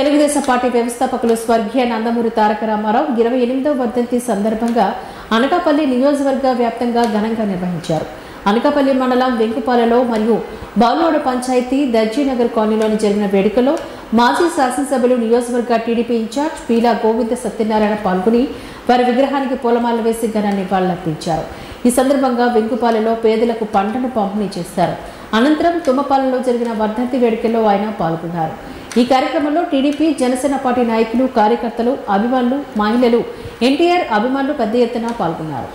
Telugu Desam party వ్యవస్థాపకులు స్వర్గీయ నందమూరి తారక రామారావు ఇరవై ఎనిమిదవ వర్ధంతి సందర్భంగా అనకాపల్లి నియోజకవర్గ వ్యాప్తంగా ఘనంగా నిర్వహించారు. అనకాపల్లి మండలం వెంకుపాలలో మరియు బాలువాడ పంచాయతీ దర్జీనగర్ కాలనీలోని జరిగిన వేడుకలో మాజీ శాసనసభ్యులు నియోజకవర్గ TDP in charge Peela Govinda Satyanarayana పాల్గొని వారి విగ్రహానికి పూలమాల వేసి ఘన నివాళులర్పించారు ఈ సందర్భంగా వెంకుపాలలో పేదలకు పంటను పంపిణీ చేశారు. అనంతరం తుమ్మపాలలో జరిగిన వర్ధంతి వేడుకల్లో ఆయన పాల్గొన్నారు. ఈ కార్యక్రమంలో టీడీపీ జనసేన పార్టీ నాయకులు కార్యకర్తలు అభిమానులు మహిళలు ఎన్టీఆర్ అభిమానులు పెద్ద ఎత్తున పాల్గొన్నారు.